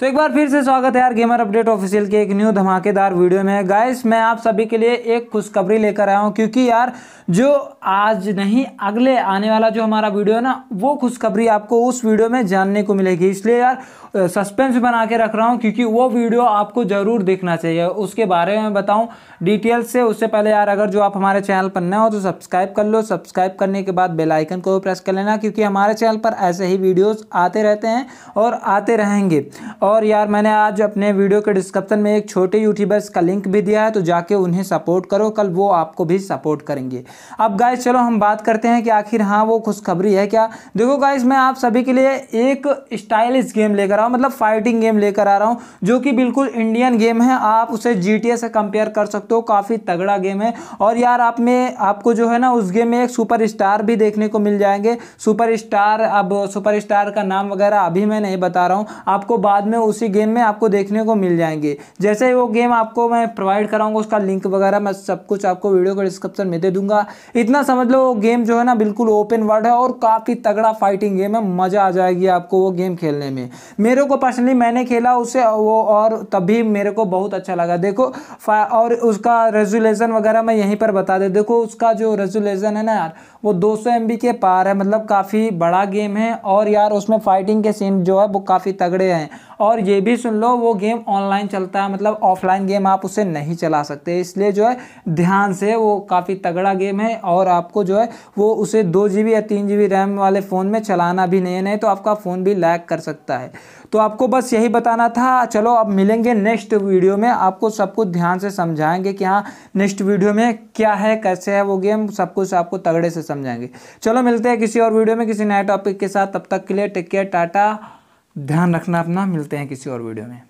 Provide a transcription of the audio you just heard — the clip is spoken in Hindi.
तो एक बार फिर से स्वागत है यार गेमर अपडेट ऑफिशियल के एक न्यू धमाकेदार वीडियो में। गाइस मैं आप सभी के लिए एक खुशखबरी लेकर आया हूँ, क्योंकि यार, जो आज नहीं, अगले आने वाला जो हमारा वीडियो है ना, वो खुशखबरी आपको उस वीडियो में जानने को मिलेगी। इसलिए यार सस्पेंस बना के रख रहा हूँ, क्योंकि वो वीडियो आपको ज़रूर देखना चाहिए। उसके बारे में बताऊँ डिटेल से, उससे पहले यार, अगर जो आप हमारे चैनल पर नए हो तो सब्सक्राइब कर लो। सब्सक्राइब करने के बाद बेलाइकन को प्रेस कर लेना, क्योंकि हमारे चैनल पर ऐसे ही वीडियोज़ आते रहते हैं और आते रहेंगे। और यार मैंने आज अपने वीडियो के डिस्क्रिप्शन में एक छोटे यूट्यूबर्स का लिंक भी दिया है तो जाके उन्हें सपोर्ट करो, कल वो आपको भी सपोर्ट करेंगे। अब गाइज़ चलो हम बात करते हैं कि आखिर हाँ वो खुशखबरी है क्या? देखो गाइज़ मैं आप सभी के लिए एक स्टाइलिश गेम लेकर रहा हूँ मतलब फाइटिंग गेम लेकर आ रहा हूँ, जो कि बिल्कुल इंडियन गेम है। आप उसे GTA से कंपेयर कर सकते हो, काफ़ी तगड़ा गेम है। और यार आप में, आपको जो है ना, उस गेम में एक सुपर स्टार भी देखने को मिल जाएँगे। सुपर स्टार अब सुपर स्टार का नाम वगैरह अभी मैं नहीं बता रहा हूँ। आपको बाद में उसी गेम में आपको देखने को मिल जाएँगे। जैसे ही वो गेम आपको मैं प्रोवाइड कराऊँगा, उसका लिंक वगैरह मैं सब कुछ आपको वीडियो के डिस्क्रिप्शन में दे दूँगा। इतना समझ लो, वो गेम जो है ना बिल्कुल ओपन वर्ल्ड है और काफ़ी तगड़ा फाइटिंग गेम है, मज़ा आ जाएगी आपको वो गेम खेलने में। मेरे को पर्सनली मैंने खेला उसे, वो और तभी मेरे को बहुत अच्छा लगा। देखो और उसका रेजुलेशन वगैरह मैं यहीं पर बता दे। देखो, उसका जो रेजुलेशन है ना यार, वो 200 सौ के पार है मतलब काफ़ी बड़ा गेम है और यार उसमें फाइटिंग के सीन जो है वो काफ़ी तगड़े हैं। और ये भी सुन लो, वो गेम ऑनलाइन चलता है मतलब ऑफलाइन गेम आप उसे नहीं चला सकते। इसलिए जो है, ध्यान से वो काफ़ी तगड़ा गेम है और आपको जो है, वो उसे दो जी या तीन जी रैम वाले फ़ोन में चलाना भी नहीं है तो आपका फ़ोन भी लैग कर सकता है। तो आपको बस यही बताना था। चलो, अब मिलेंगे नेक्स्ट वीडियो में। आपको सब कुछ ध्यान से समझाएँगे कि हाँ नेक्स्ट वीडियो में क्या है, कैसे है वो गेम, सब कुछ आपको तगड़े से समझाएँगे। चलो, मिलते हैं किसी और वीडियो में किसी नए टॉपिक के साथ। तब तक के लिए टेक केयर टाटा। ध्यान रखना अपना मिलते हैं किसी और वीडियो में।